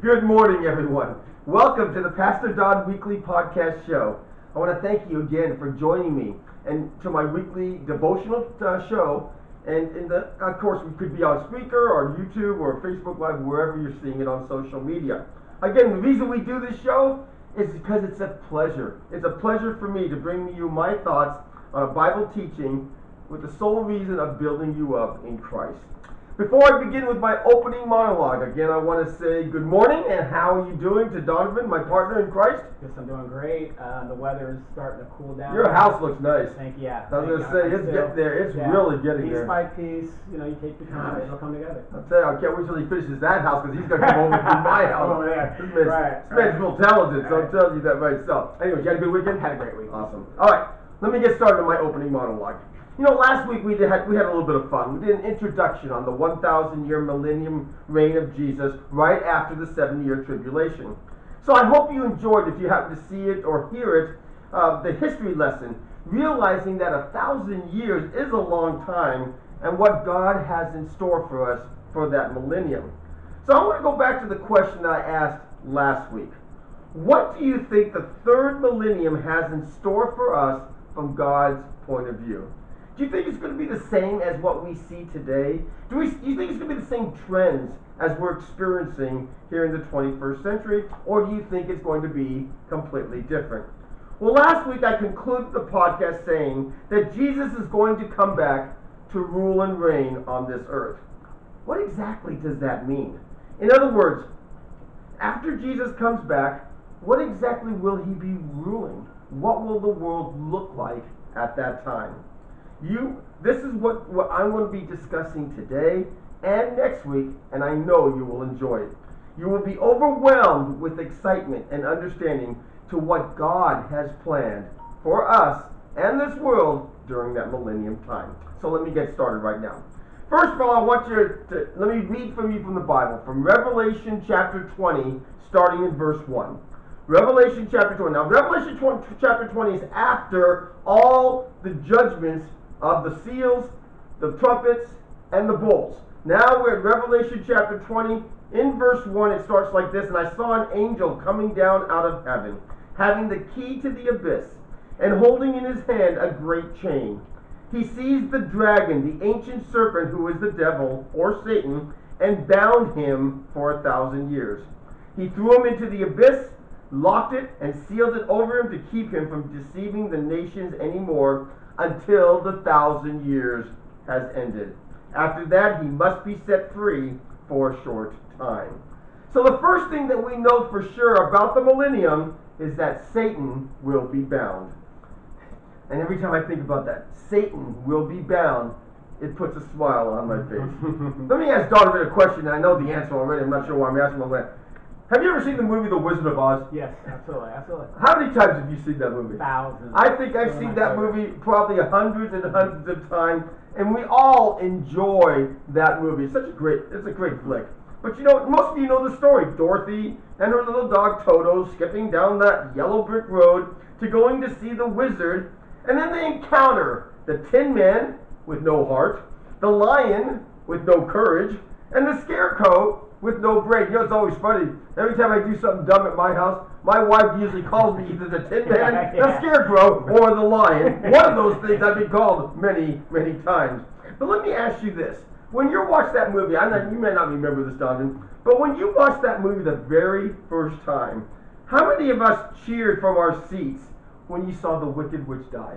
Good morning, everyone. Welcome to the Pastor Don Weekly Podcast Show. I want to thank you again for joining me and to my weekly devotional uh, show. And in the, of course, we could be on Spreaker or YouTube or Facebook Live, wherever you're seeing it on social media. Again, the reason we do this show is because it's a pleasure. It's a pleasure for me to bring you my thoughts on a Bible teaching with the sole reason of building you up in Christ. Before I begin with my opening monologue, again, I want to say good morning and how are you doing to Donovan, my partner in Christ? Yes, I'm doing great. Uh, the weather is starting to cool down. Your house looks nice. Thank you. Yeah. I was thank gonna say, it's still- getting there. It's yeah, really getting piece there. by piece. You know, you take your time, it'll come together. I'll tell you, I can't wait till he finishes that house because he's going to come over to my house. Over there. This man's, Right, this man's right. real talented, so I'm telling you that myself. Anyway, you had a good weekend? Had a great week. Awesome. All right, let me get started on my opening monologue. You know, last week we had, we had a little bit of fun. We did an introduction on the 1,000 year millennium reign of Jesus right after the seven year tribulation. So I hope you enjoyed, if you happen to see it or hear it, uh, the history lesson, realizing that a thousand years is a long time and what God has in store for us for that millennium. So I want to go back to the question that I asked last week. What do you think the third millennium has in store for us from God's point of view? Do you think it's going to be the same as what we see today? Do, we, do you think it's going to be the same trends as we're experiencing here in the 21st century? Or do you think it's going to be completely different? Well, last week I concluded the podcast saying that Jesus is going to come back to rule and reign on this earth. What exactly does that mean? In other words, after Jesus comes back, what exactly will he be ruling? What will the world look like at that time? You this is what, what I'm going to be discussing today and next week, and I know you will enjoy it. You will be overwhelmed with excitement and understanding to what God has planned for us and this world during that millennium time. So let me get started right now. First of all, I want you to let me read from you from the Bible, from Revelation chapter 20, starting in verse 1. Revelation chapter 20. Now, Revelation 20, chapter 20 is after all the judgments of the seals, the trumpets, and the bowls. Now we're at Revelation chapter 20. In verse 1, it starts like this And I saw an angel coming down out of heaven, having the key to the abyss, and holding in his hand a great chain. He seized the dragon, the ancient serpent who is the devil, or Satan, and bound him for a thousand years. He threw him into the abyss, locked it, and sealed it over him to keep him from deceiving the nations anymore until the thousand years has ended. After that, he must be set free for a short time. So, the first thing that we know for sure about the millennium is that Satan will be bound. And every time I think about that, Satan will be bound, it puts a smile on my face. Let me ask Donovan a question. I know the answer already. I'm not sure why I'm asking him that. Have you ever seen the movie The Wizard of Oz? Yes, absolutely, absolutely. How many times have you seen that movie? Thousands. I think I've seen that favorite. movie probably hundreds and hundreds of times, and we all enjoy that movie. It's such a great, it's a great flick. But you know, most of you know the story. Dorothy and her little dog Toto skipping down that yellow brick road to going to see the wizard, and then they encounter the Tin Man with no heart, the Lion with no courage, and the Scarecrow with no brain. You know, it's always funny. Every time I do something dumb at my house, my wife usually calls me either the Tin Man, the Yeah. Scarecrow, or the Lion. One of those things I've been called many, many times. But let me ask you this. When you watch that movie, I know you may not remember this, Donovan, but when you watched that movie the very first time, how many of us cheered from our seats when you saw the Wicked Witch die?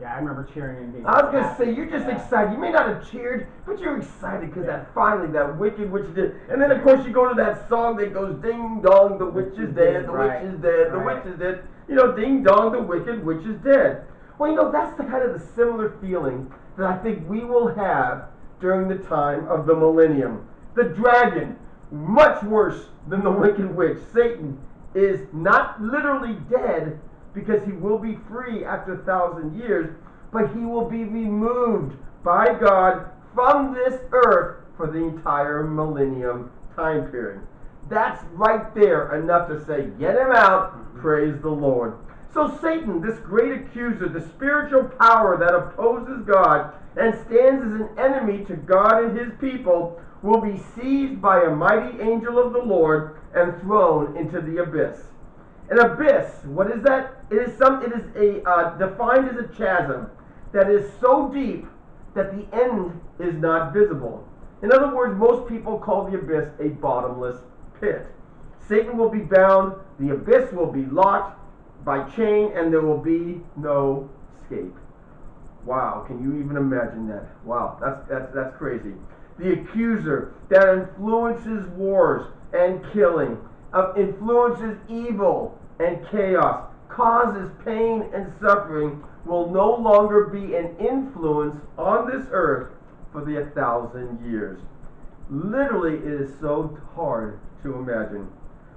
Yeah, I remember cheering and being. I was gonna happy. say you're just Yeah. excited. You may not have cheered, but you're excited because Yeah. that finally that wicked witch did. And then of course you go to that song that goes ding dong, the witch is dead, the Right. witch is dead, the Right. witch is dead. You know, ding dong, the wicked witch is dead. Well, you know that's the kind of the similar feeling that I think we will have during the time of the millennium. The dragon, much worse than the wicked witch, Satan, is not literally dead because he will be free after a thousand years, but he will be removed by God from this earth for the entire millennium time period. That's right there enough to say, get him out, mm-hmm. praise the Lord. So Satan, this great accuser, the spiritual power that opposes God and stands as an enemy to God and his people will be seized by a mighty angel of the Lord and thrown into the abyss. An abyss, what is that? It is some it is a uh, defined as a chasm that is so deep that the end is not visible. In other words, most people call the abyss a bottomless pit. Satan will be bound, the abyss will be locked by chain, and there will be no escape. Wow, can you even imagine that? Wow, that's that's that's crazy. The accuser that influences wars and killing, influences evil and chaos, causes pain and suffering, will no longer be an influence on this earth for the a thousand years. Literally, it is so hard to imagine.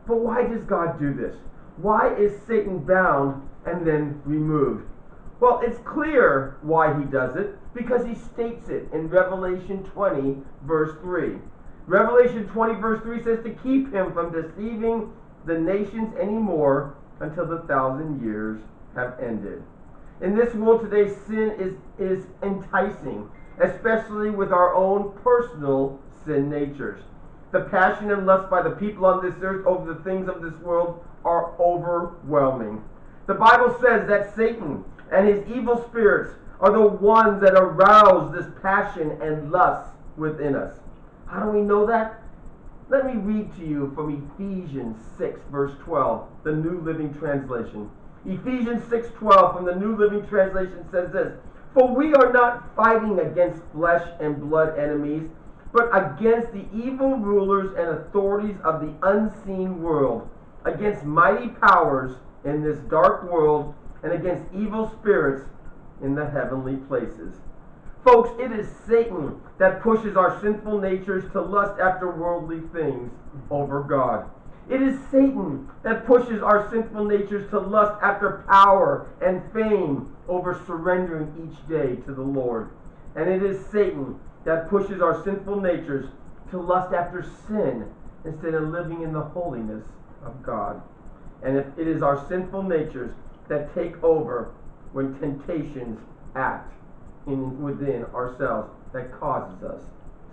But why does God do this? Why is Satan bound and then removed? Well, it's clear why he does it because he states it in Revelation 20, verse 3. Revelation 20, verse 3 says to keep him from deceiving the nations anymore until the thousand years have ended. In this world today, sin is, is enticing, especially with our own personal sin natures. The passion and lust by the people on this earth over the things of this world are overwhelming. The Bible says that Satan and his evil spirits are the ones that arouse this passion and lust within us. How do we know that? Let me read to you from Ephesians 6, verse 12, the New Living Translation. Ephesians 6:12 from the New Living Translation says this, "For we are not fighting against flesh and blood enemies, but against the evil rulers and authorities of the unseen world, against mighty powers in this dark world, and against evil spirits in the heavenly places." Folks, it is Satan that pushes our sinful natures to lust after worldly things over God. It is Satan that pushes our sinful natures to lust after power and fame over surrendering each day to the Lord. And it is Satan that pushes our sinful natures to lust after sin instead of living in the holiness of God. And if it is our sinful natures that take over when temptations act in within ourselves that causes us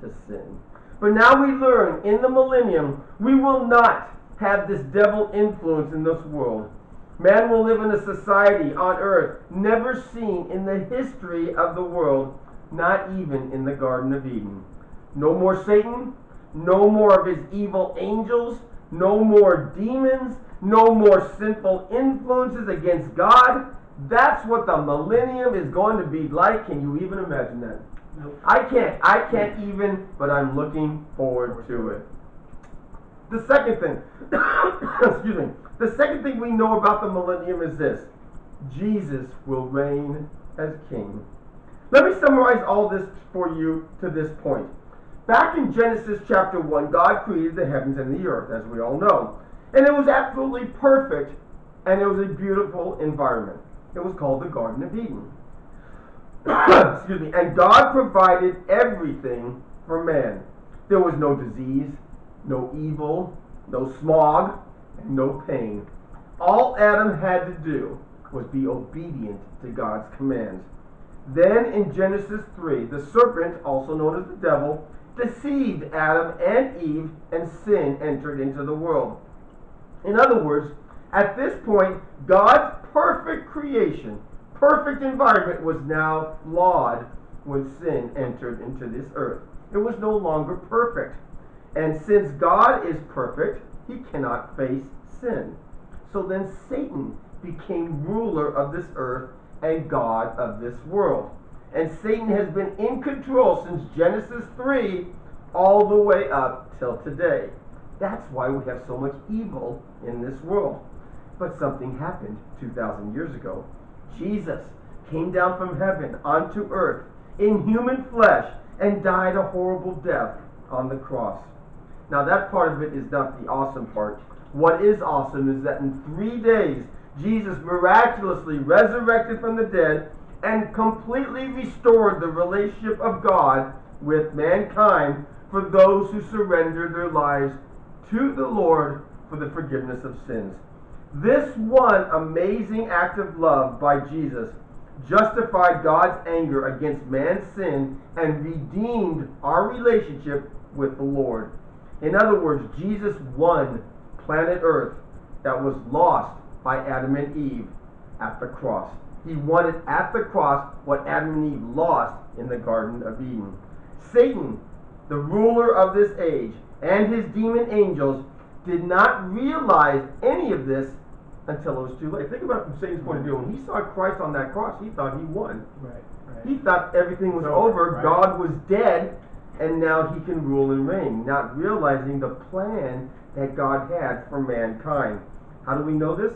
to sin. But now we learn in the millennium we will not have this devil influence in this world. Man will live in a society on earth never seen in the history of the world, not even in the Garden of Eden. No more Satan, no more of his evil angels, no more demons, no more sinful influences against God. That's what the millennium is going to be like. Can you even imagine that? Nope. I can't. I can't even, but I'm looking forward to it. The second thing, excuse me, the second thing we know about the millennium is this Jesus will reign as king. Let me summarize all this for you to this point. Back in Genesis chapter 1, God created the heavens and the earth, as we all know. And it was absolutely perfect, and it was a beautiful environment. It was called the Garden of Eden. Excuse me. And God provided everything for man. There was no disease, no evil, no smog, and no pain. All Adam had to do was be obedient to God's commands. Then in Genesis 3, the serpent, also known as the devil, deceived Adam and Eve, and sin entered into the world. In other words, at this point, God's perfect creation, perfect environment was now flawed when sin entered into this earth. It was no longer perfect. And since God is perfect, he cannot face sin. So then Satan became ruler of this earth and God of this world. And Satan has been in control since Genesis 3 all the way up till today. That's why we have so much evil in this world. But something happened 2,000 years ago. Jesus came down from heaven onto earth in human flesh and died a horrible death on the cross. Now, that part of it is not the awesome part. What is awesome is that in three days, Jesus miraculously resurrected from the dead and completely restored the relationship of God with mankind for those who surrender their lives to the Lord for the forgiveness of sins. This one amazing act of love by Jesus justified God's anger against man's sin, and redeemed our relationship with the Lord. In other words, Jesus won planet Earth that was lost by Adam and Eve at the cross. He won it at the cross what Adam and Eve lost in the Garden of Eden. Satan, the ruler of this age, and his demon angels did not realize any of this until it was too late. Think about it from Satan's point of view. When he saw Christ on that cross, he thought he won. Right, right. He thought everything was over, over, right. God was dead, and now he can rule and reign, not realizing the plan that God had for mankind. How do we know this?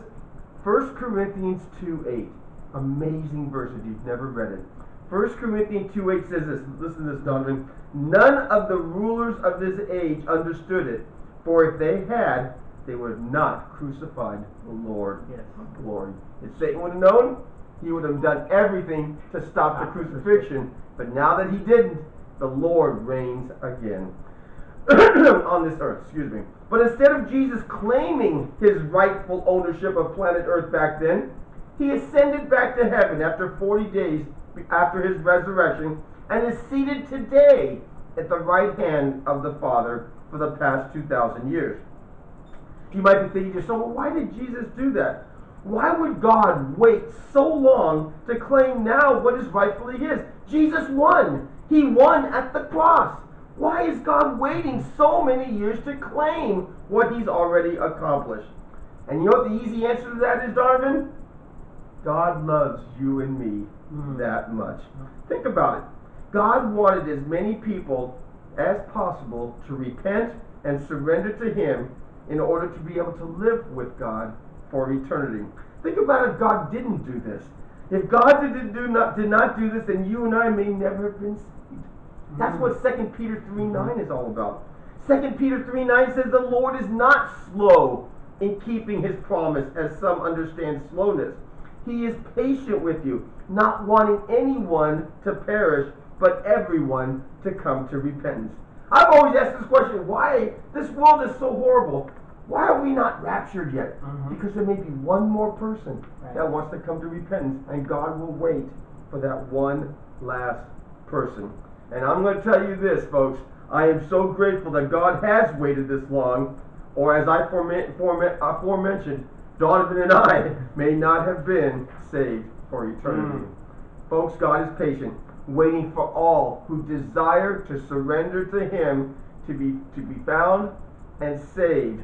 1 Corinthians 2 8. Amazing verse if you've never read it. 1 Corinthians 2 8 says this. Listen to this, Donovan. None of the rulers of this age understood it, for if they had, they would have not crucified the Lord Yes. of glory. If Satan would have known, he would have done everything to stop the crucifixion. But now that he didn't, the Lord reigns again on this earth. Excuse me. But instead of Jesus claiming his rightful ownership of planet Earth back then, he ascended back to heaven after 40 days after his resurrection and is seated today at the right hand of the Father for the past 2,000 years. You might be thinking to yourself, well, why did Jesus do that? Why would God wait so long to claim now what is rightfully his? Jesus won. He won at the cross. Why is God waiting so many years to claim what he's already accomplished? And you know what the easy answer to that is, Donovan? God loves you and me Mm. that much. Think about it. God wanted as many people as possible to repent and surrender to Him in order to be able to live with God for eternity. Think about if God didn't do this. If God did, do not, did not do this, then you and I may never have been saved. That's what mm. 2 Peter 3 mm-hmm. 9 is all about. 2 Peter 3 9 says, The Lord is not slow in keeping his promise, as some understand slowness. He is patient with you, not wanting anyone to perish, but everyone to come to repentance. I've always asked this question why this world is so horrible? Why are we not raptured yet? Mhm. Because there may be one more person Right. that wants to come to repentance, and God will wait for that one last person. And I'm going to tell you this, folks. I am so grateful that God has waited this long, or as I forme- forme- aforementioned, Donovan and I may not have been saved for eternity. Folks, God is patient, waiting for all who desire to surrender to Him to be to be found and saved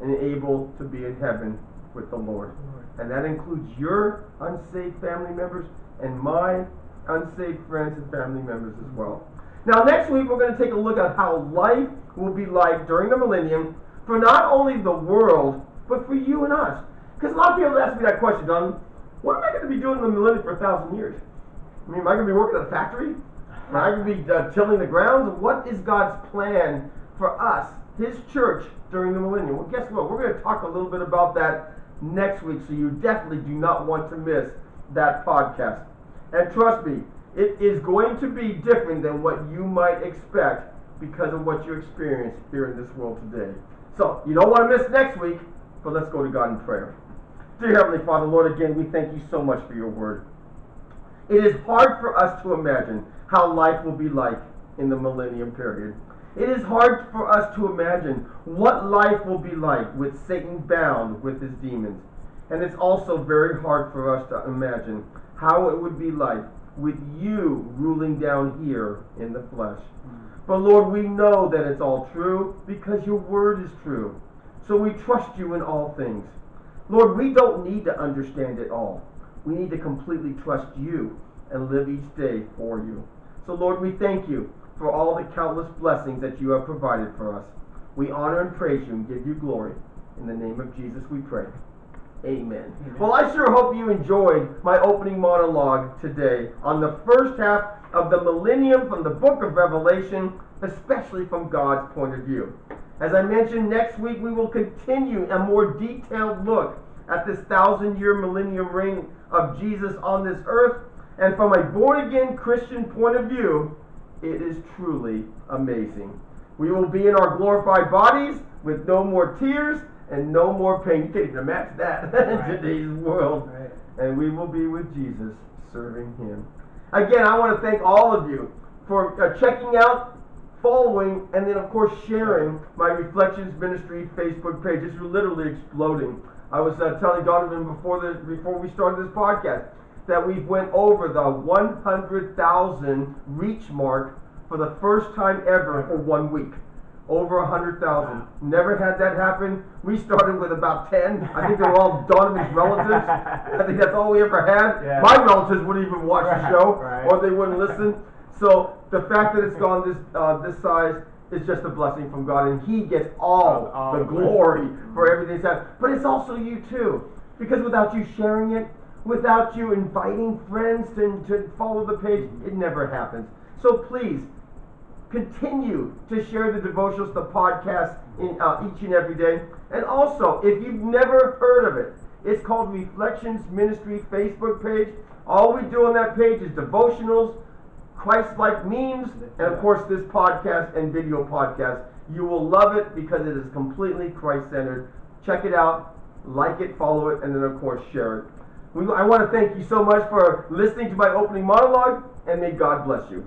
and able to be in heaven with the Lord. And that includes your unsaved family members and my unsaved friends and family members as well. Now, next week, we're going to take a look at how life will be like during the millennium for not only the world, but for you and us. Because a lot of people ask me that question, Don, what am I going to be doing in the millennium for a thousand years? I mean, am I going to be working at a factory? Am I going to be uh, tilling the grounds? What is God's plan for us, His church, during the millennium? Well, guess what? We're going to talk a little bit about that next week, so you definitely do not want to miss that podcast. And trust me, it is going to be different than what you might expect because of what you experience here in this world today. So, you don't want to miss next week, but let's go to God in prayer. Dear Heavenly Father, Lord, again, we thank you so much for your word. It is hard for us to imagine how life will be like in the millennium period. It is hard for us to imagine what life will be like with Satan bound with his demons. And it's also very hard for us to imagine how it would be like with you ruling down here in the flesh. But Lord, we know that it's all true because your word is true. So we trust you in all things. Lord, we don't need to understand it all. We need to completely trust you and live each day for you. So, Lord, we thank you for all the countless blessings that you have provided for us. We honor and praise you and give you glory. In the name of Jesus we pray. Amen. Amen. Well, I sure hope you enjoyed my opening monologue today on the first half of the millennium from the book of Revelation, especially from God's point of view. As I mentioned, next week we will continue a more detailed look at this thousand year millennium reign of Jesus on this earth. And from a born again Christian point of view, it is truly amazing. We will be in our glorified bodies with no more tears and no more pain. You can't even imagine that in Right. today's world. Right. And we will be with Jesus serving Him. Again, I want to thank all of you for uh, checking out, following, and then, of course, sharing my Reflections Ministry Facebook page. It's literally exploding. I was uh, telling Donovan before the before we started this podcast that we went over the 100,000 reach mark for the first time ever for one week. Over 100,000. Never had that happen. We started with about 10. I think they were all Donovan's relatives. I think that's all we ever had. Yeah. My relatives wouldn't even watch the show right. or they wouldn't listen. So the fact that it's gone this uh, this size is just a blessing from God, and He gets all, All the glory for everything that's happened. But it's also you too, because without you sharing it, without you inviting friends to, to follow the page, it never happens. So please continue to share the devotionals, the podcast in uh, each and every day. And also, if you've never heard of it, it's called Reflections Ministry Facebook page. All we do on that page is devotionals, Christ-like memes, and of course this podcast and video podcast. You will love it because it is completely Christ-centered. Check it out, like it, follow it, and then of course share it. We, I want to thank you so much for listening to my opening monologue, and may God bless you.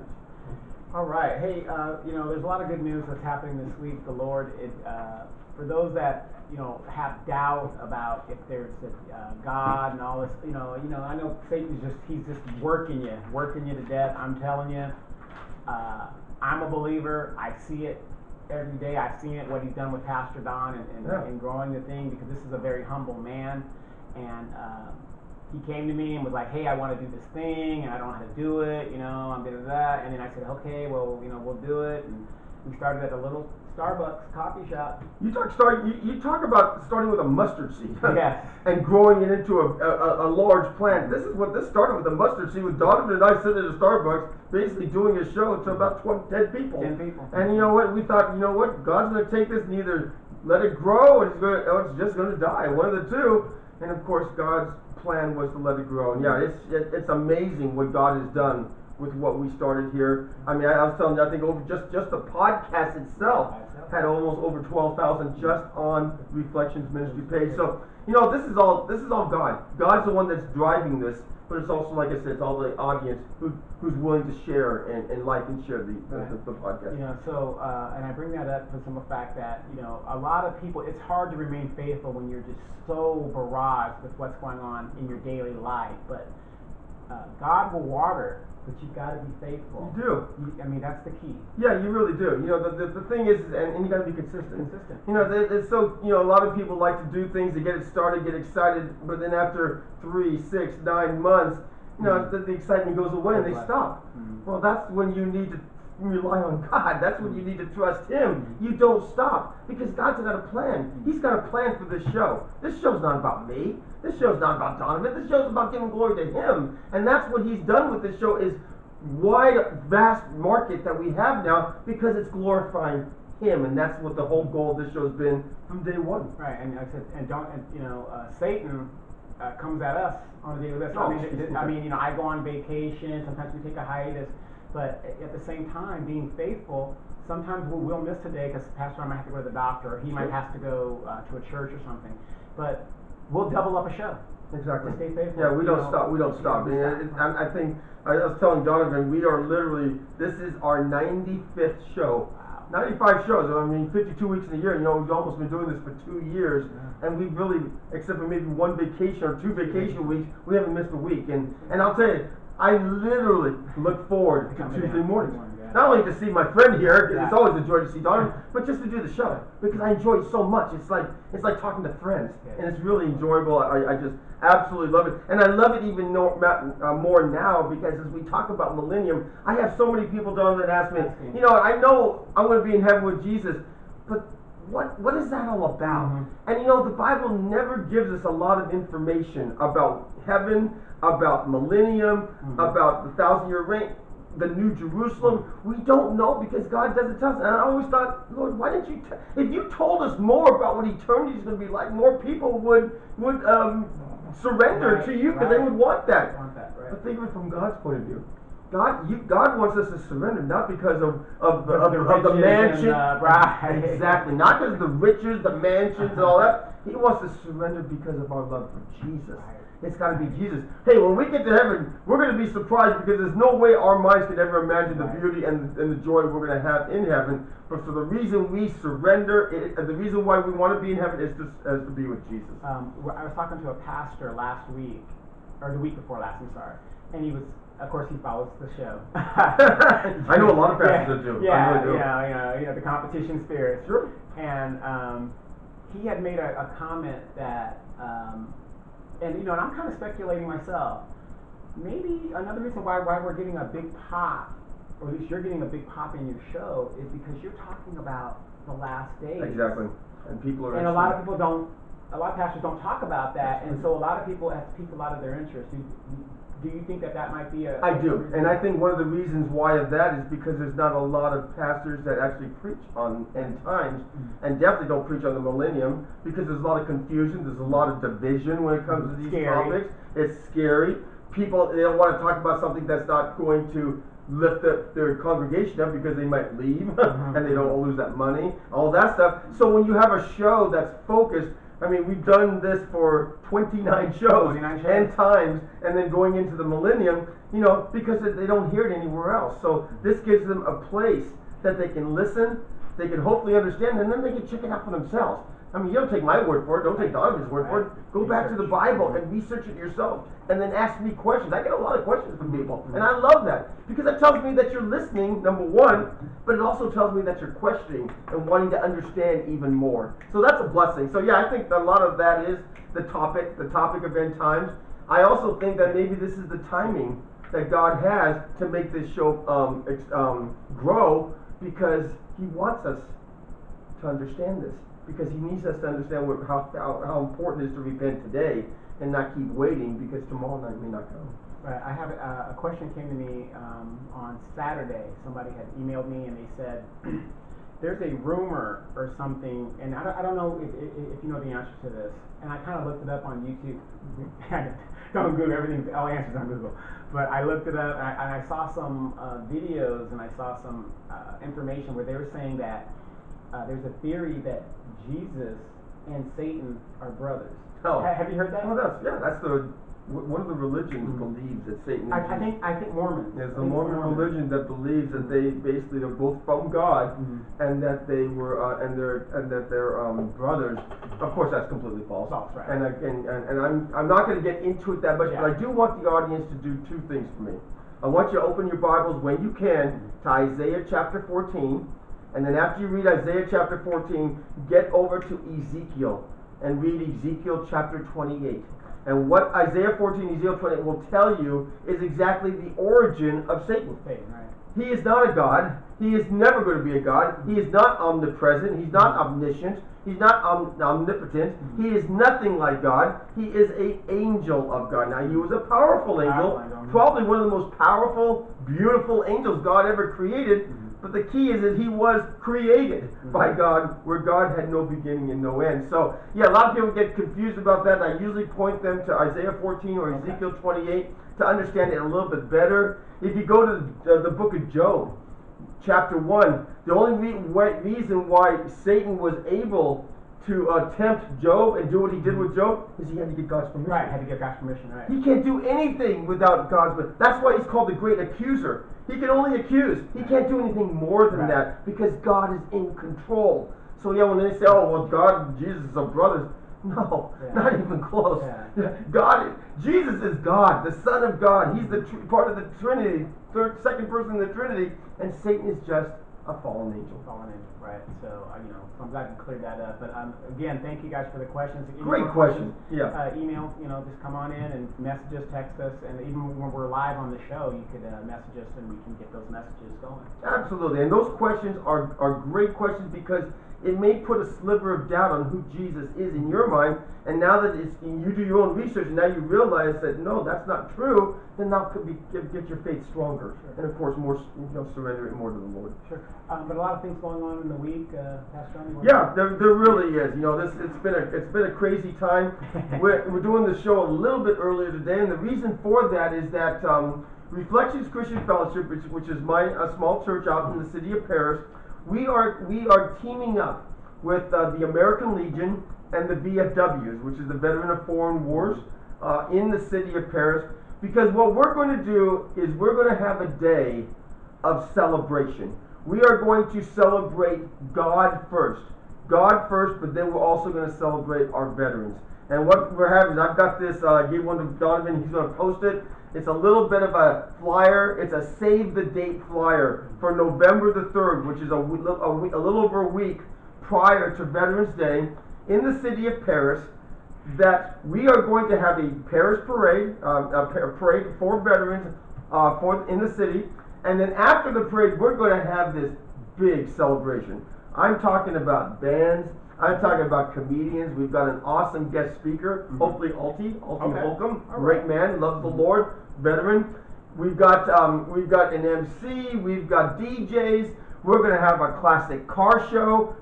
All right. Hey, uh, you know, there's a lot of good news that's happening this week. The Lord, it, uh, for those that you know have doubt about if there's a uh, God and all this, you know, you know, I know Satan's just he's just working you, working you to death. I'm telling you, uh, I'm a believer. I see it every day. I've seen it what he's done with Pastor Don and, and, Yeah. and growing the thing because this is a very humble man, and. Uh, he came to me and was like, "Hey, I want to do this thing, and I don't know how to do it. You know, I'm doing that." And then I said, "Okay, well, you know, we'll do it." And we started at a little Starbucks coffee shop. You talk start. You, you talk about starting with a mustard seed. Yes. and growing it into a, a, a large plant. This is what this started with a mustard seed. With Donovan and I sitting at a Starbucks, basically doing a show to about 20, 10 people. 10 people. And you know what? We thought, you know what? God's going to take this and either let it grow or it's, going to, or it's just going to die. One of the two. And of course, God's plan was to let it grow. And yeah, it's it, it's amazing what God has done with what we started here. I mean, I, I was telling you, I think over just just the podcast itself had almost over twelve thousand just on Reflections Ministry page. So you know, this is all this is all God. God's the one that's driving this, but it's also like I said, it's all the audience who who's willing to share and, and like and share the the, Right. the, the podcast. You know, so uh, and I bring that up for some fact that you know a lot of people. It's hard to remain faithful when you're just so barraged with what's going on in your daily life. But uh, God will water, but you've got to be faithful. You do. You, I mean, that's the key. Yeah, you really do. You know, the, the, the thing is, is- and, and you got to be consistent. Consistent. You know, it's so, you know, a lot of people like to do things to get it started, get excited, but then after three, six, nine months, you know, Mhm. the, the excitement goes away and they stop. Mhm. Well, that's when you need to rely on God. That's when you need to trust Him. You don't stop because God's got a plan. He's got a plan for this show. This show's not about me. This show's not about Donovan. This show's about giving glory to Him. And that's what He's done with this show is wide, vast market that we have now because it's glorifying Him. And that's what the whole goal of this show's been from day one. Right, and like I said, and don't, and, you know, uh, Satan uh, comes at us on a daily basis. I Oh, mean, I mean, you know, I go on vacation. Sometimes we take a hiatus, but at the same time, being faithful. Sometimes we'll, we'll miss a day because Pastor I might have to go to the doctor, or he might Sure. have to go uh, to a church or something. But we'll double up a show. Exactly. Stay faithful, Yeah, we don't know. stop. We don't stop. Yeah, we And stop. it- I, I think I was telling Donovan, we are literally. This is our 95th show. Wow. 95 shows. I mean, 52 weeks in a year. You know, we've almost been doing this for two years, Yeah. and we really, except for maybe one vacation or two vacation weeks, we haven't missed a week. And and I'll tell you, I literally look forward to Tuesday mornings. Morning. Not only to see my friend here, 'cause it's Yeah. always a joy to see Donovan, but just to do the show because I enjoy it so much. It's like it's like talking to friends, Yeah. and it's really enjoyable. I, I just absolutely love it, and I love it even no, uh, more now because as we talk about millennium, I have so many people down that ask me, you know, I know I'm going to be in heaven with Jesus, but what what is that all about? Mhm. And you know, the Bible never gives us a lot of information about heaven, about millennium, Mhm. about the thousand year reign, the New Jerusalem. We don't know because God doesn't tell us. And I always thought, Lord, why didn't you? T- if you told us more about what eternity is going to be like, more people would would um, surrender Right, to you because they would want that. Want that, right? But think of it from God's point of view. God, you, God wants us to surrender, not because of of of, the of the mansion, and, uh, right. exactly, not because of the riches, the mansions, and all that. He wants to surrender because of our love for Jesus. It's got to be Jesus. Hey, when we get to heaven, we're going to be surprised because there's no way our minds could ever imagine the beauty and, and the joy we're going to have in heaven. But for the reason we surrender, it, and the reason why we want to be in heaven is to, is to be with Jesus. Um, I was talking to a pastor last week, or the week before last, I'm sorry, and he was, of course, he follows the show. I know a lot of pastors yeah, that do. I Yeah, really do. yeah, you know, you know, the competition spirit. Sure. And um, he had made a, a comment that, um, and you know, and I'm kind of speculating myself. Maybe another reason why why we're getting a big pop, or at least you're getting a big pop in your show, is because you're talking about the last days. Exactly. And people are. And a lot of people don't, a lot of pastors don't talk about that, and so a lot of people, that's piqued a lot of their interest. Do you think that that might be a? I do, and I think one of the reasons why of that is because there's not a lot of pastors that actually preach on end times, Mm-hmm. and definitely don't preach on the millennium, because there's a lot of confusion, there's a lot of division when it comes to these Scary. topics. It's scary. People, they don't want to talk about something that's not going to lift the, their congregation up because they might leave, Mhm. and they don't lose that money, all that stuff. So when you have a show that's focused, I mean, we've done this for 29 shows, 29 shows. and times, and then going into the millennium, you know, because they- they don't hear it anywhere else. So this gives them a place that they can listen, they can hopefully understand, and then they can check it out for themselves. I mean, you don't take my word for it, don't take Donovan's word for it. Go back to the Bible and research it yourself, and then ask me questions. I get a lot of questions from people, and I love that because it tells me that you're listening, number one, but it also tells me that you're questioning and wanting to understand even more. So that's a blessing. So yeah, I think a lot of that is the topic, the topic of end times. I also think that maybe this is the timing that God has to make this show um, um, grow because He wants us to understand this. Because He needs us to understand what, how, how, how important it is to repent today and not keep waiting because tomorrow night may not come. Right, I have, a, a question came to me, um, on Saturday, somebody had emailed me and they said, there's a rumor or something, and I don't, I don't know if, if, if you know the answer to this, and I kinda looked it up on YouTube. Don't Google everything, all answers on Google, but I looked it up, and I, and I saw some, uh, videos and I saw some, uh, information where they were saying that, uh, there's a theory that Jesus and Satan are brothers. Oh. Ha- Have you heard that? Well, that's, yeah, that's the, w- one of the religions Mhm. believes that Satan is I, I think, I think Mormons. There's the Mormon religion that believes that they basically are both from God Mhm. and that they were uh, and they're and that they're um, brothers. Of course, that's completely false. False, right. And, I, and and and I'm I'm not going to get into it that much, but I do want the audience to do two things for me. I want you to open your Bibles when you can to Isaiah chapter 14, and then after you read Isaiah chapter 14, get over to Ezekiel and read Ezekiel chapter 28. And what Isaiah 14, Ezekiel 28 will tell you is exactly the origin of Satan. Right? He is not a God. He is never going to be a God. He is not omnipresent. He's not omniscient. He's not om- omnipotent. He is nothing like God. He is a angel of God. Now he was a powerful angel, Powerful angel. probably one of the most powerful, beautiful angels God ever created. But the key is that he was created by mm-hmm. God, where God had no beginning and no end. So yeah, a lot of people get confused about that. I usually point them to Isaiah 14 or Okay. Ezekiel 28 to understand it a little bit better. If you go to the, the book of Job, chapter 1, the only re- reason why Satan was able to uh, tempt Job and do what he did with Job is he had to get God's permission. Right, had to get God's permission, right? He can't do anything without God's permission. That's why he's called the great accuser. He can only accuse. He can't do anything more than Right. that because God is in control. So yeah, when they say, "Oh, well, God and Jesus are brothers," no, Yeah. not even close. Yeah. God, Jesus is God, the Son of God. He's the tr- part of the Trinity, third, second person in the Trinity, and Satan is just a fallen angel. Fallen angel, right? So, uh, you know, so I'm glad you cleared that up. But um, again, thank you guys for the questions. Great more question. questions, Yeah. Uh, email, you know, just come on in and message us, text us, and even when we're live on the show, you could uh, message us and we can get those messages going. Absolutely, and those questions are, are great questions because it may put a sliver of doubt on who Jesus is in your mind, and now that it's, you do your own research, and now you realize that no, that's not true, then now could be get, get your faith stronger, Sure. and of course more, you know, surrender it more to the Lord. Sure. Um, but a lot of things going on in the week, uh, Pastor. Yeah, there, there really is. You know, this it's been a it's been a crazy time. we're, we're doing the show a little bit earlier today, and the reason for that is that um, Reflections Christian Fellowship, which, which is my a small church out in the city of Perris, we are we are teaming up with uh, the American Legion and the VFWs, which is the Veteran of Foreign Wars. uh, in the city of Perris because what we're going to do is we're going to have a day of celebration. We are going to celebrate God first. God first, but then we're also going to celebrate our veterans. And what we're having, is I've got this, uh, gave one to Donovan, he's going to post it. It's a little bit of a flyer. It's a save the date flyer for November the 3rd, which is a, a, a little over a week prior to Veterans Day in the city of Perris. That we are going to have a Perris parade, uh, a parade for veterans uh, for in the city, and then after the parade, we're going to have this big celebration. I'm talking about bands. I'm talking about comedians. We've got an awesome guest speaker, mm-hmm. hopefully Alti, Alti okay. Holcomb, All great man, loves the Lord, veteran. We've got um, we've got an MC. We've got DJs. We're gonna have a classic car show.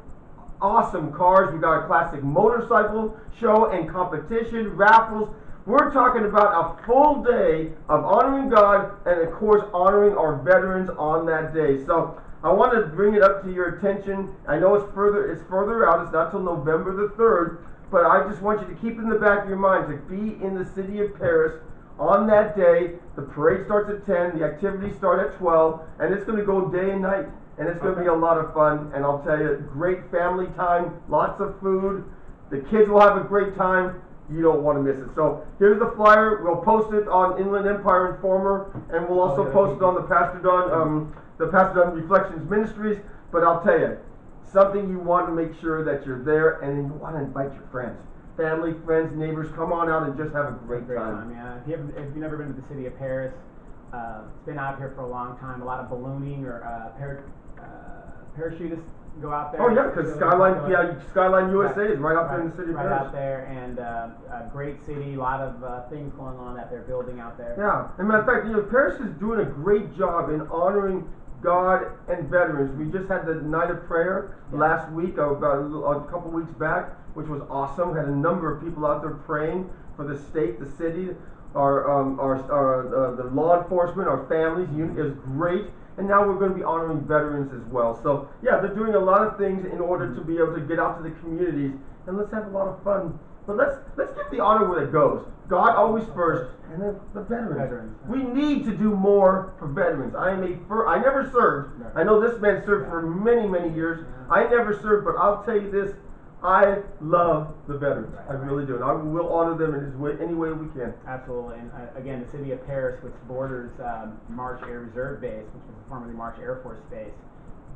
Awesome cars. We've got a classic motorcycle show and competition, raffles. We're talking about a full day of honoring God and, of course, honoring our veterans on that day. So I want to bring it up to your attention. I know it's further it's further out. It's not till November the third, but I just want you to keep it in the back of your mind to be in the city of Perris on that day. The parade starts at ten. The activities start at twelve, and it's going to go day and night. And it's going to be a lot of fun. And I'll tell you, great family time, lots of food. The kids will have a great time. You don't want to miss it. So here's the flyer. We'll post it on Inland Empire Informer, and we'll also oh, yeah, post it on the Pastor Don, um, the Pastor Don Reflections Ministries. But I'll tell you, something you want to make sure that you're there, and then you want to invite your friends, family, friends, neighbors. Come on out and just have a great, great time. time. Yeah. If, you have, if you've never been to the city of Perris, uh, it's been out here for a long time. A lot of ballooning or uh, par- uh, parachutists go out there. Oh yeah, because Skyline, yeah, Skyline USA right. is right out right, there in the city of right out there, and uh, a great city. A lot of uh, things going on that they're building out there. Yeah, and matter of fact, you know, Perris is doing a great job in honoring God and veterans. We just had the night of prayer last week, uh, about a, a couple weeks back, which was awesome. We had a number of people out there praying for the state, the city, our, um, our, our uh, the law enforcement, our families. It was great and now we're going to be honoring veterans as well. So yeah, they're doing a lot of things in order to be able to get out to the communities, and let's have a lot of fun. But let's let's give the honor where it goes. God always first, and then the veterans. veterans. We need to do more for veterans. I am a fir- I never served. No. I know this man served for many many years. I never served, but I'll tell you this: I love the veterans. I really do. And I will honor them in way, any way we can. Absolutely. And uh, again, the city of Perris, which borders um, March Air Reserve Base, which was formerly March Air Force Base,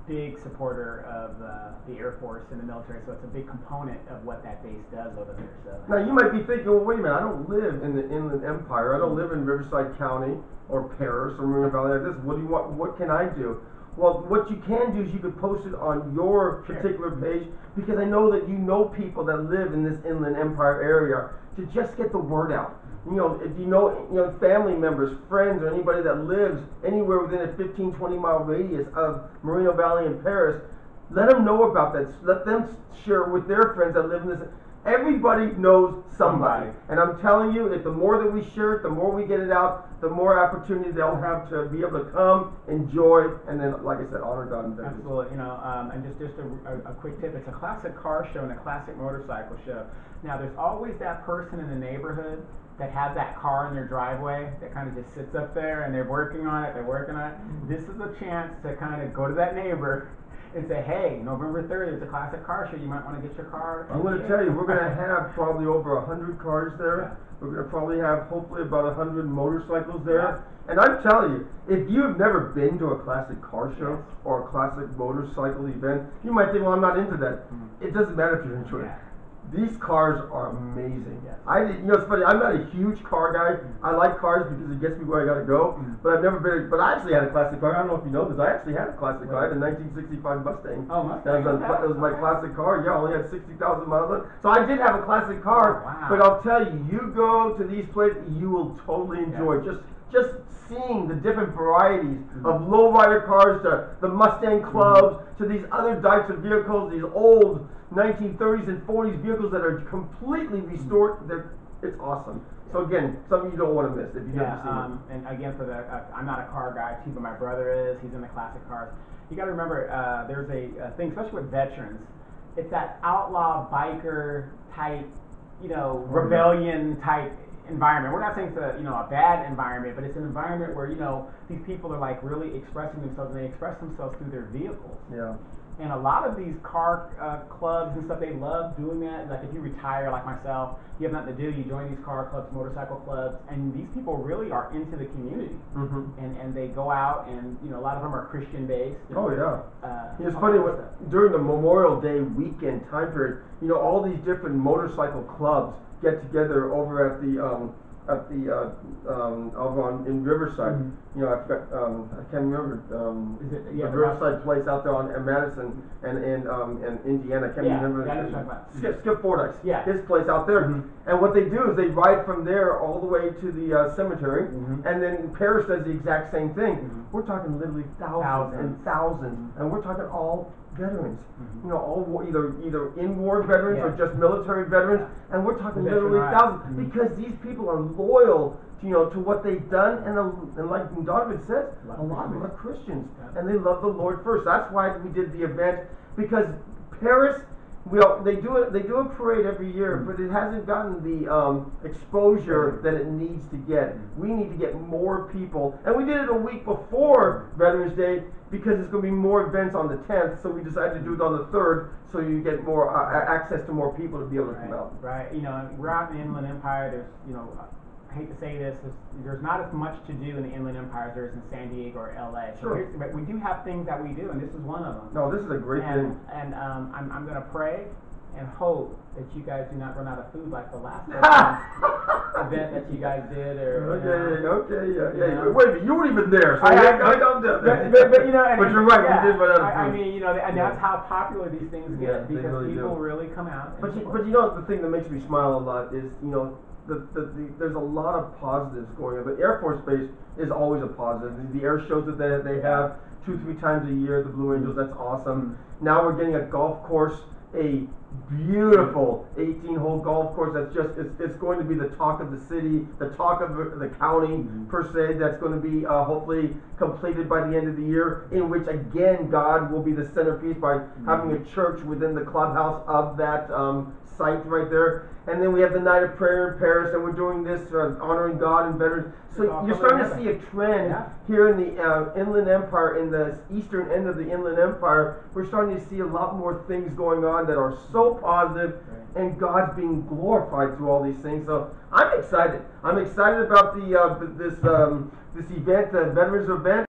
big supporter of uh, the Air Force and the military. So it's a big component of what that base does over there. So now you might be thinking, well, wait a minute. I don't live in the Inland Empire. I don't live in Riverside County or Perris or Moreno Valley like this. What do you want? What can I do? Well, what you can do is you could post it on your particular page because I know that you know people that live in this Inland Empire area to just get the word out. You know, if you know, you know, family members, friends, or anybody that lives anywhere within a 15, 20 mile radius of Moreno Valley and Perris, let them know about that. Let them share with their friends that live in this Everybody knows somebody. And I'm telling you, if the more that we share it, the more we get it out, the more opportunity they'll have to be able to come, enjoy, and then, like I said, honor God and. Absolutely. You know, um, and just, just a, a, a, quick tip it's a classic car show and a classic motorcycle show. Now, there's always that person in the neighborhood that has that car in their driveway that kind of just sits up there and they're working on it, they're working on it. Mm-hmm. This is a chance to kind of go to that neighbor and say, hey, November 30th, it's a classic car show. You might want to get your car. I'm going to tell you, we're going to have probably over 100 cars there. Yeah. We're going to probably have hopefully about 100 motorcycles there. Yeah. And I'm telling you, if you've never been to a classic car show yes. or a classic motorcycle event, you might think, well, I'm not into that. Mm-hmm. It doesn't matter if you're into yeah. These cars are amazing. Yes. I you know it's funny. I'm not a huge car guy. I like cars because it gets me where I gotta go. Mm-hmm. But I've never been. But I actually had a classic car. I don't know if you know this. I actually had a classic car. I had a 1965 Mustang. Oh, Mustang. That was, a, that was my classic car. Yeah, I only had 60,000 miles on. It. So I did have a classic car. Oh, wow. But I'll tell you, you go to these places, you will totally enjoy. Yes. Just just seeing the different varieties mm-hmm. of lowrider cars to the Mustang clubs mm-hmm. to these other types of vehicles, these old 1930s and 40s vehicles that are completely restored. They're, it's awesome. So again, something you don't want to miss if you've yeah, never seen um, it. And again, for the uh, I'm not a car guy too, but my brother is. He's in the classic cars. You got to remember, uh, there's a, a thing, especially with veterans. It's that outlaw biker type, you know, oh, rebellion type environment. We're not saying it's a you know a bad environment, but it's an environment where you know these people are like really expressing themselves, and they express themselves through their vehicles. Yeah. And a lot of these car uh, clubs and stuff, they love doing that. Like if you retire, like myself, you have nothing to do, you join these car clubs, motorcycle clubs, and these people really are into the community. Mm-hmm. And and they go out, and you know a lot of them are Christian based. Oh yeah. Uh, It's funny when, during the Memorial Day weekend time period, you know, all these different motorcycle clubs get together over at the um, at the uh, um, over on in Riverside. Mhm. You know, I forgot, um, I can't remember um, Is it- yeah, the Riverside place out there on in Madison and in um, in Indiana. I can't Yeah, remember. yeah, I know what you're talking about. Skip Skip Fordyce. Yeah. His place out there. Mhm. And what they do is they ride from there all the way to the uh, cemetery, Mhm. and then Perris does the exact same thing. Mhm. We're talking literally Thousands. and thousands, and we're talking all veterans. Mhm. You know, all war, either either in war veterans or just military veterans, and we're talking literally rights. thousands Mhm. because these people are loyal. To, you know, to what they've done, and, uh, and like David Love a lot of them are Christians. Christians, Yeah. and they love the Lord first. That's why we did the event because Perris, we all, they do it. They do a parade every year, Mhm. but it hasn't gotten the um, exposure Mhm. that it needs to get. We need to get more people, and we did it a week before Veterans Day because there's going to be more events on the 10th. So we decided to do it on the 3rd, so you get more uh, access to more people to be able to Right, come out. right. You know, we're out in the Inland Empire. There's, you know, I hate to say this, there's, not as much to do in the Inland Empire as there is in San Diego or LA. Sure. but we do have things that we do, and this is one of them. No, this is a great and, thing. And um, I'm, I'm gonna pray and hope that you guys do not run out of food like the last event that you guys did, or you Okay, know. okay, yeah, yeah. Yeah. Wait, a minute, you weren't even there, so I- yeah, I- I don't do But, but, but you know, and But you're right, yeah, we did run out of I, I mean, you know, and Yeah. that's how popular these things get Yeah, because really people do. really come out. But you, but you know the thing that makes me smile a lot is you know the, the, the there's a lot of positives going on. The Air Force Base is always a positive. The, the air shows that they, they have two three times a year. The Blue Angels, that's awesome. Now we're getting a golf course, a beautiful 18 hole golf course that's just it's, it's going to be the talk of the city, the talk of the, county Mhm. per se. That's going to be uh, hopefully completed by the end of the year. In which again God will be the centerpiece by having a church within the clubhouse of that um, site right there. And then we have the night of prayer in Perris, and we're doing this uh, honoring God and veterans. So you're starting to see a trend Yeah. here in the uh, Inland Empire, in the eastern end of the Inland Empire. We're starting to see a lot more things going on that are so positive, Right. and God's being glorified through all these things. So I'm excited. I'm excited about the uh, this um, this event, the veterans event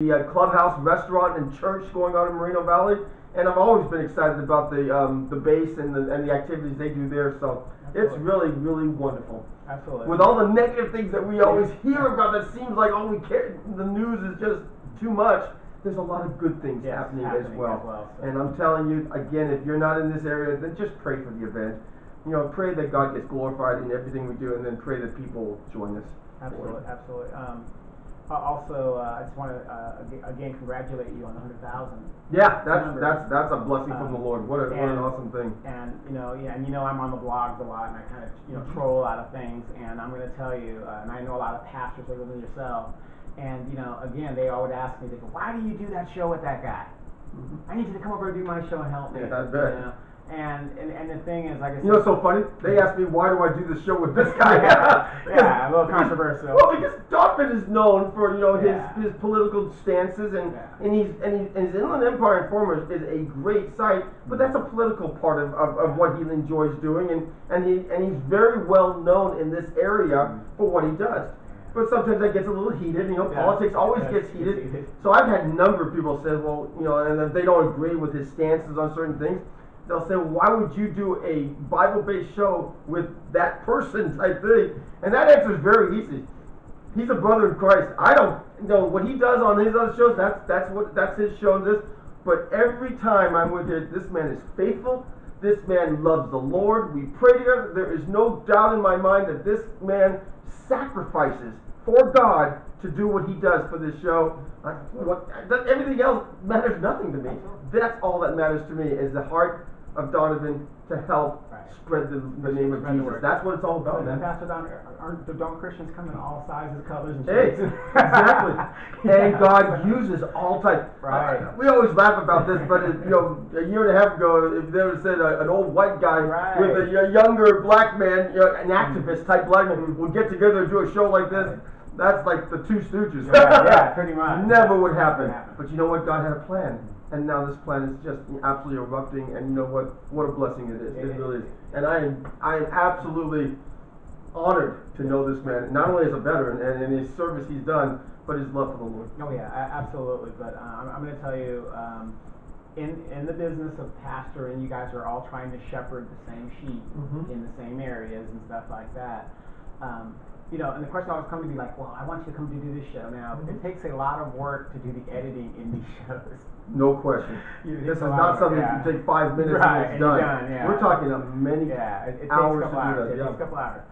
the uh, clubhouse, restaurant, and church going on in Moreno Valley. And I've always been excited about the um, the base and the and the activities they do there. So it's really really wonderful. Absolutely. With all the negative things that we always hear about, that seems like all we care. The news is just too much. There's a lot of good things Yes, happening, happening as well. as well, so. And I'm telling you again, if you're not in this area, then just pray for the event. You know, pray that God gets glorified in everything we do, and then pray that people join us. Absolutely, absolutely. Um, also, uh, I just want to uh, again congratulate you on the hundred thousand. Yeah, that's Numbers. that's that's a blessing from Um, the Lord. What a what an awesome thing. And you know, yeah, and you know, I'm on the blogs a lot, and I kind of you know troll a lot of things. And I'm going to tell you, uh, and I know a lot of pastors other than yourself. And you know, again, they always ask me, they go, "Why do you do that show with that guy? I need you to come over and do my show and help me." Yeah, I You know? And, and and the thing is, like I said, You know, what's so funny. They asked me why do I do the show with this guy. Yeah, yeah, a little controversial. Well, because Donovan is known for you know his Yeah. his political stances and Yeah. and he's and, he, and his Inland Empire Informer is a great site, but that's a mm-hmm. political part of, of, of what he enjoys doing and and he and he's very well known in this area mm-hmm. for what he does. But sometimes that gets a little heated, you know, Yeah. politics always gets heated. heated. So I've had a number of people say, well, you know, and they don't agree with his stances on certain things, they'll say, why would you do a Bible-based show with that person type thing? And that answer is very easy. He's a brother in Christ. I don't know what he does on his other shows. That's that's what that's his show. This, but every time I'm with it, this man is faithful. This man loves the Lord. We pray together. There is no doubt in my mind that this man sacrifices for God to do what he does for this show. I, what, everything else matters nothing to me. That's all that matters to me is the heart of Donovan to help Right. spread the, the name of Spread the Jesus. word. That's what it's all about, man. Pastor Don, aren't, don't Christians come in all sizes, colors, and Hey, shapes? exactly. And. God uses all types. Right. Uh, we always laugh about this, but it, you know, a year and a half ago, if they would have said a, an old white guy Right. with a, y- younger black man, you know, an activist type black man, would get together and do a show like this, that's like the Two Stooges. Yeah, yeah, pretty much. Never would happen. Happen. But you know what? God had a plan. And now this plan is just absolutely erupting, and you know what? What a blessing it is. It, It- really is. And I am, I am absolutely honored to know this man, not only as a veteran and in his service he's done, but his love for the Lord. Oh yeah, absolutely. But uh, I'm, I'm going to tell you, um, in in the business of pastoring, you guys are all trying to shepherd the same sheep Mhm. in the same areas and stuff like that. Um, you know, and the question always comes to me like, well, I want you to come to do this show. Now, Mhm. it takes a lot of work to do the editing in these shows. No question. You- This is not something yeah. you take five minutes Right, and it's and done. done, yeah. We're talking a many Yeah, it, it takes hours a couple to do hours. It yeah. takes a couple hours.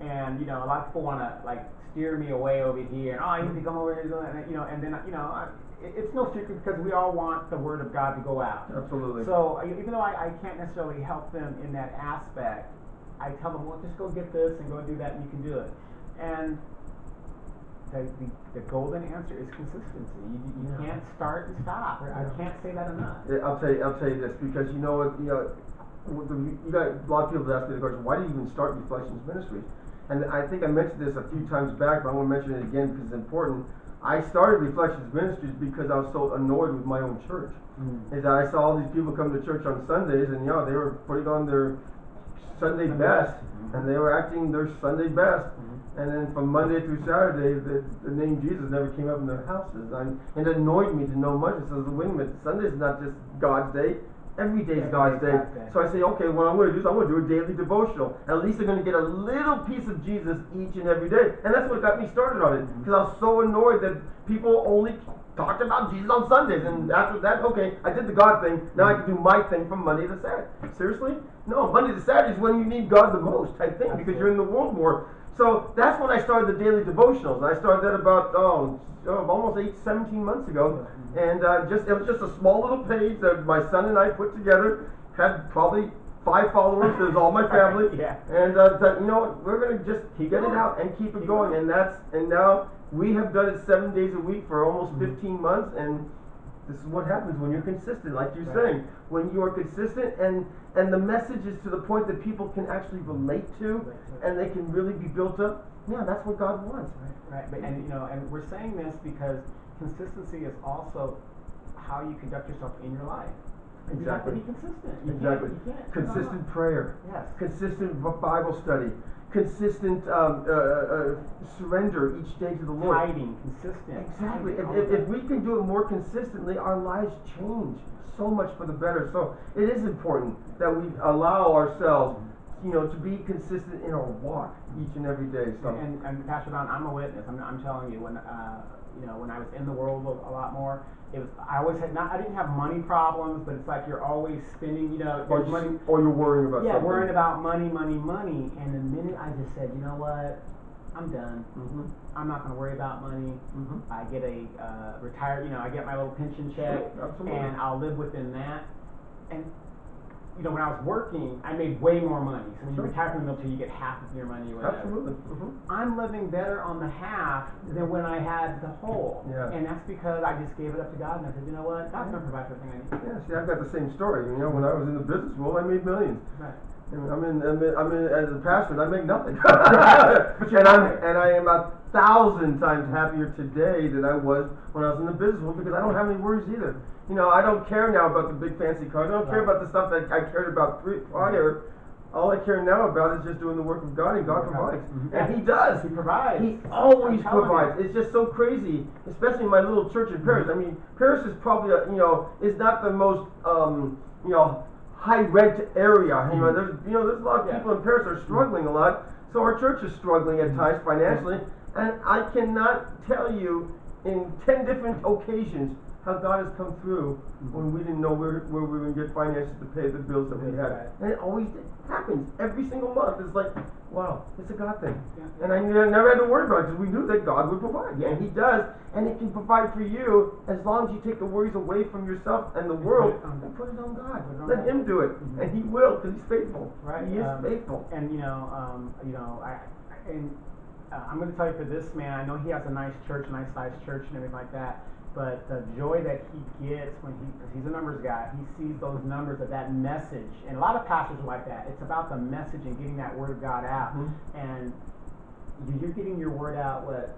And you know, a lot of people want to like steer me away over here, and oh, you need to come over here, and you know, and then you know, I, it, it's no secret because we all want the word of God to go out. Absolutely. So I- even though I, I can't necessarily help them in that aspect, I tell them, well, just go get this and go do that, and you can do it. And the, the, the golden answer is consistency. You, you Yeah. can't start and stop. I can't say that enough. Yeah, I'll tell you. I'll tell you this because you know what you know. the- You got a lot of people that ask me the question, why do you even start Reflections Ministries? And I think I mentioned this a few times back, but I want to mention it again because it's important. I started Reflections Ministries because I was so annoyed with my own church. Mm. Is that I saw all these people come to church on Sundays, and you know they were putting on their Sunday Sunday best, best. Mhm. and they were acting their Sunday best. Mhm. And then from Monday through Saturday, the, the name Jesus never came up in their houses. And it annoyed me to no much. It says, wait a minute, Sunday's not just God's day. Every day is God's day. Day. So I say, okay, what I'm going to do is I'm going to do a daily devotional. At least they're going to get a little piece of Jesus each and every day. And that's what got me started on it. Mm-hmm. Because I was so annoyed that people only talked about Jesus on Sundays. And after that, okay, I did the God thing. Now I can do my thing from Monday to Saturday. Seriously? No, Monday to Saturday is when you need God the most, I think, because you're in the world more. So that's when I started the daily devotionals. I started that about oh, oh almost eight, 17 months ago, and uh, just it was just a small little page that my son and I put together. Had probably five followers. It was all my family. Yeah. And uh, that, you know what? We're gonna just Keep get it out and keep it Keep going. And that's and now we have done it seven days a week for almost Mhm. 15 months, and this is what happens when you're consistent, like you're Right. saying. When you are consistent and and the message is to the point that people can actually relate to, to. and they can really be built up. Yeah, that's what God wants. Right, but, and you know, and we're saying this because consistency is also how you conduct yourself in your life. And You have to Exactly. be consistent. You Exactly. Can't, you can't. Consistent prayer. Yes. Consistent Bible study. Consistent um, uh, uh, surrender each day to the Lord. Tithing, consistent. Exactly. If, if, if we can do it more consistently, our lives change so much for the better. So it is important that we allow ourselves, you know, to be consistent in our walk each and every day. So And, and Pastor Don, I'm a witness. I'm, I'm telling you, when uh, you know, when I was in the world a, a lot more, it was I always had not. I didn't have money problems, but it's like you're always spending. You know, or, money. or you're worrying about Yeah, something. worrying about money, money, money. And the minute I just said, you know what, I'm done. hmm I'm not going to worry about money. hmm I get a uh, retire, you know, I get my little pension check, Absolutely. and I'll live within that. And you know, when I was working, I made way more money. So when you retire from the military, you get half of your money, whatever. Absolutely. hmm I'm living better on the half than when I had the whole. Yeah. And that's because I just gave it up to God, and I said, you know what, God's going to provide for everything I need. Yeah, see, I've got the same story. You know, when I was in the business world, I made millions. Right. And I'm in, I'm in, I'm in as a pastor, I make nothing. But and I'm, and I am a thousand times happier today than I was when I was in the business world because I don't have any worries either. You know, I don't care now about the big fancy cars. I don't care about the stuff that I cared about pre- prior. All I care now about is just doing the work of God, and God provides, Mhm. and He does. He provides. He always provides. you. It's just so crazy, especially in my little church in Perris. I mean, Perris is probably a, you know is not the most um, you know high rent area. You know, Mhm. there's you know there's a lot of Yeah. people in Perris that are struggling a lot. So our church is struggling at times financially, and I cannot tell you in ten different occasions how God has come through Mm-hmm. when we didn't know where, where we were gonna get finances to pay the bills that we had. And it always happens, every single month, it's like, wow, it's a God thing. Yeah. And I never had to worry about it, because we knew that God would provide, yeah, and He does, and it can provide for you, as long as you take the worries away from yourself and the world, and put it on God, it on let God. Him do it, Mhm. and He will, because He's faithful. Right, He is um, faithful. And you know, um, you know, I, I- and uh, I'm going to tell you for this man, I know he has a nice church, nice sized church, and everything like that. But the joy that he gets when he, because he's a numbers guy, he sees those numbers of that message, and a lot of pastors are like that. It's about the message and getting that word of God out, Mhm. and you- you're getting your word out what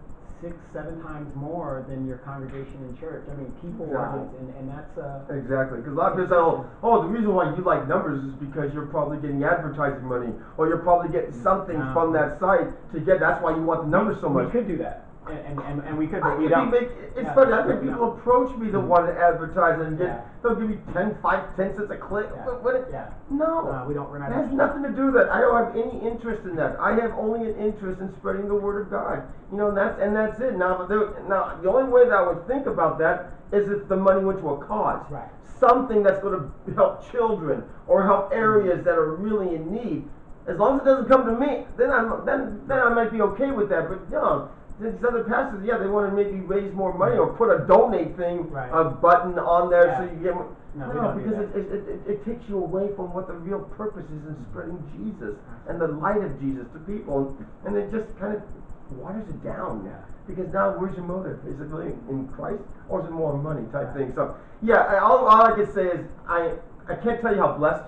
six, seven times more than your congregation in church. I mean, people Exactly. wise, and and that's uh, Exactly, because a lot of people say, oh, oh, the reason why you like numbers is because you're probably getting advertising money, or you're probably getting something Uh-huh. from that site to get. That's why you want the numbers so we much. could do that, and and, and, we could, I but we could don't. make, it's Yeah. funny. I've had people approach me that want to advertise and get. Yeah. They'll give me 10, 5, 10 cents a click. Yeah. But it- Yeah. no, Uh, we don't. We're not. it has nothing to do with that. I don't have any interest in that. I have only an interest in spreading the word of God. You know, and that's and that's it. Now, but there, now the only way that I would think about that is if the money went to a cause, Right. something that's going to help children or help areas that are really in need. As long as it doesn't come to me, then I'm then then I might be okay with that. But you know, these other pastors, yeah, they want to maybe raise more money or put a donate thing, Right. a button on there so you get. more- No, no, because it, it, it, it takes you away from what the real purpose is in spreading Jesus and the light of Jesus to people, and it just kind of waters it down. Yeah. Because now, where's your motive? Is it really in Christ, or is it more money type Yeah. thing? So, yeah, all, all I can say is I I can't tell you how blessed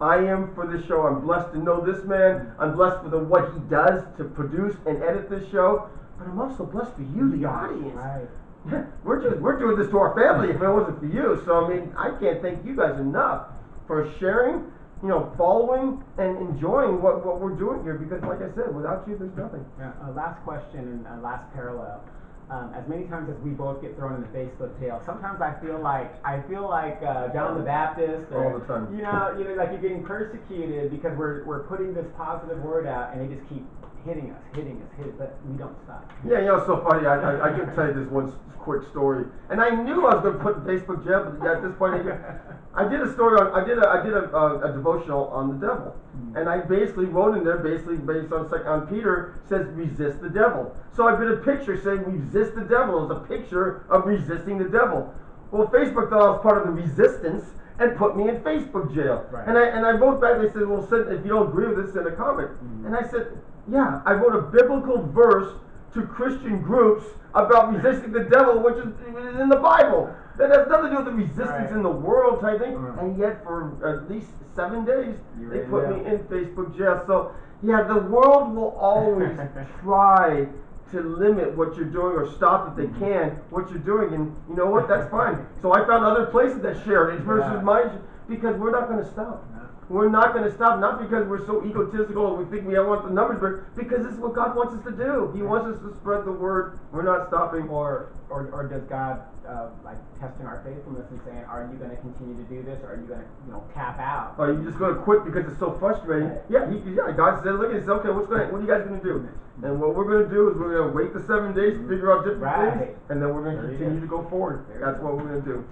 I am for this show. I'm blessed to know this man. I'm blessed for the what he does to produce and edit this show. But I'm also blessed for you, the audience. Right. We're just we're doing this to our family if it wasn't for you. So I mean, I can't thank you guys enough for sharing, you know, following and enjoying what, what we're doing here because like I said, without you there's nothing. Yeah, uh, last question and uh, last parallel. Um, as many times as we both get thrown in the Facebook jail, sometimes I feel like I feel like uh, John the Baptist. Or, All the time. You know, you know, like you're getting persecuted because we're we're putting this positive word out, and they just keep hitting us, hitting us, hitting, but we don't stop. Yeah, you know, it's so funny. I, I, I can tell you this one quick story, and I knew I was going to put in Facebook jail, but at this point, I, did a story on. I did a I did a, a, a devotional on the devil, hmm. and I basically wrote in there, basically based on on Peter says resist the devil. So I did a picture saying resist the devil. It was a picture of resisting the devil. Well, Facebook thought I was part of the resistance and put me in Facebook jail. Right. And I and I wrote back. They said, "Well, send, if you don't agree with this, send a comment." Hmm. And I said, "Yeah, I wrote a biblical verse to Christian groups about resisting the devil, which is, in the Bible. That has nothing to do with the resistance Right. in the world type thing. Mm. And yet, for at least seven days, You were they put me in Facebook jail. So yeah, the world will always try." To limit what you're doing or stop if they Mm-hmm. can what you're doing, and you know what? That's fine. So I found other places that share it versus Yeah. mine because we're not going to stop. We're not going to stop, not because we're so egotistical and we think we want the numbers, but because this is what God wants us to do. He wants us to spread the word. We're not stopping. Or, or, or does God uh, like testing our faithfulness and saying, "Are you going to continue to do this, or are you going to, you know, cap out?" Are you just going to quit because it's so frustrating? Right. Yeah, he, yeah. God said, "Look, said, okay, what's going? What are you guys going to do?" And what we're going to do is we're going to wait the seven days, to figure out different Right. things, and then we're going to continue to go forward. There That's what we're going to do.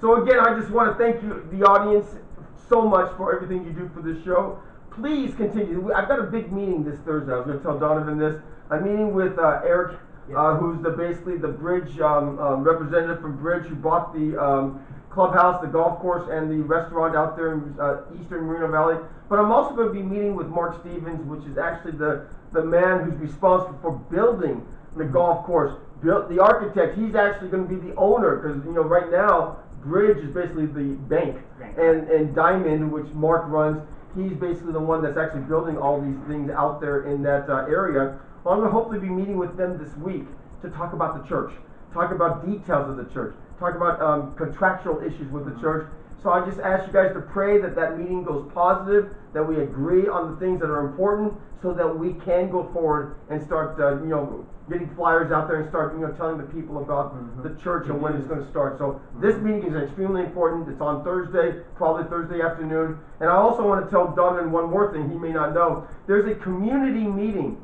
So again, I just want to thank you, the audience, so much for everything you do for this show. Please continue. I've got a big meeting this Thursday. I was going to tell Donovan this. I'm meeting with uh, Eric, uh, who's the basically the Bridge um, um, representative from Bridge, who bought the um, clubhouse, the golf course, and the restaurant out there in uh, Eastern Moreno Valley. But I'm also going to be meeting with Mark Stevens, which is actually the the man who's responsible for building the golf course, built the architect. He's actually going to be the owner because you know right now Bridge is basically the bank, Bank. and and Diamond, which Mark runs, he's basically the one that's actually building all these things out there in that uh, area. Well, I'm going to hopefully be meeting with them this week to talk about the church, talk about details of the church, talk about um, contractual issues with the church. So I just ask you guys to pray that that meeting goes positive, that we agree on the things that are important, so that we can go forward and start, uh, you know, getting flyers out there and start, you know, telling the people about Mhm. the church and when it's going to start. So this meeting is extremely important. It's on Thursday, probably Thursday afternoon. And I also want to tell Donovan one more thing he may not know. There's a community meeting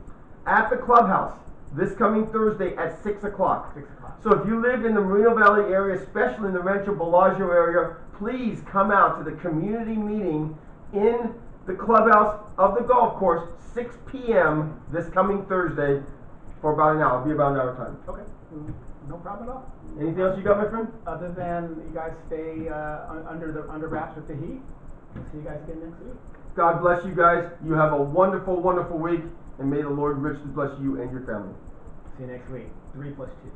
at the clubhouse this coming Thursday at six o'clock. Six o'clock. So if you live in the Moreno Valley area, especially in the Rancho Belago area, please come out to the community meeting in the clubhouse of the golf course, six PM this coming Thursday for about an hour, It'll be about an hour time. Okay, no problem at all. Anything else you got, my friend? Other than you guys stay, uh, un- under the, under wraps with the heat. We'll see you guys again next week. God bless you guys. You have a wonderful, wonderful week, and may the Lord richly bless you and your family. See you next week. Three plus two.